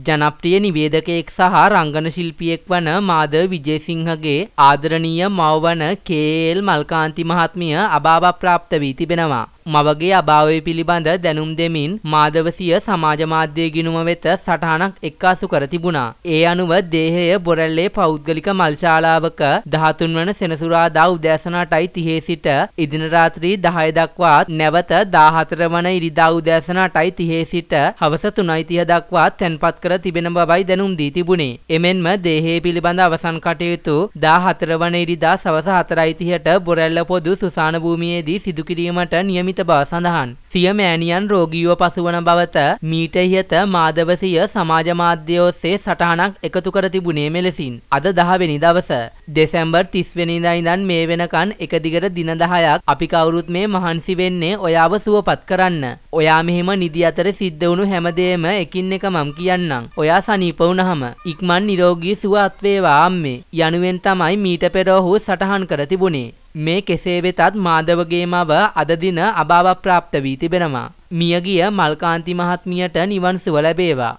ජනප්‍රිය නිවේදකයෙක් සහ රංගන ශිල්පියෙක් වන මාධව විජේසිංහගේ ආදරණීය මව වන කේ.එල් මල්කාන්ති මහත්මිය අභාව ප්‍රාප්ත වී තිබෙනවා. මවගේ අභාවය පිළිබඳ දැනුම් දෙමින් මාධවසිය සමාජ මාධ්‍ය ගිණුම වෙත සටහනක් එක්කාසු කර තිබුණා. ඒ අනුව දේහය බොරැල්ලේ පෞද්ගලික මල්ශාලාවක 13 වන සෙනසුරාදා උදෑසන 8:30 සිට ඉදින රාත්‍රී 10 දක්වා නැවත 14 වන ඉරිදා උදෑසන 8:30 සිට හවස 3:30 දක්වා තැන්පත් කර තිබෙන බවයි දැනුම් දී තිබුණේ. එමෙන්ම දේහය පිළිබඳ අවසන් කටයුතු 14 වන ඉරිදා සවස 4:30ට බොරැල්ල පොදු සුසාන භූමියේදී සිදු කිරීමට නියමිත බව සඳහන්. සිය මෑණියන් රෝගීව පසුවන බවත මීට ඉහත මාධවසිය සමාජ මාධ්‍ය ඔස්සේ සටහනක් එකතු කර තිබුණේ මෙලෙසින්. අද 10 වෙනි දවස දෙසැම්බර් 30 වෙනිදා ඉඳන් මේ වෙනකන් එක දිගට දින 10ක් අපි කවුරුත් මේ මහන්සි වෙන්නේ ඔයාව සුවපත් කරන්න. ඔයා මෙහෙම නිදි අතර සිද්ධ වුණු හැමදේම එකින් එක මම කියන්නම්. ඔයා සනීප වුණහම ඉක්මන් නිරෝගී සුවපත් වේවා අම්මේ. යනුවෙන් තමයි මීට පෙර ඔහු සටහන් කර තිබුණේ. මේ කෙසේ වෙතත් මාධවගේ මව අද දින අභාව ප්‍රාප්ත වී තිබෙනවා. මියගිය මල්කාන්ති මහත්මියට නිවන් සුව ලැබේවා.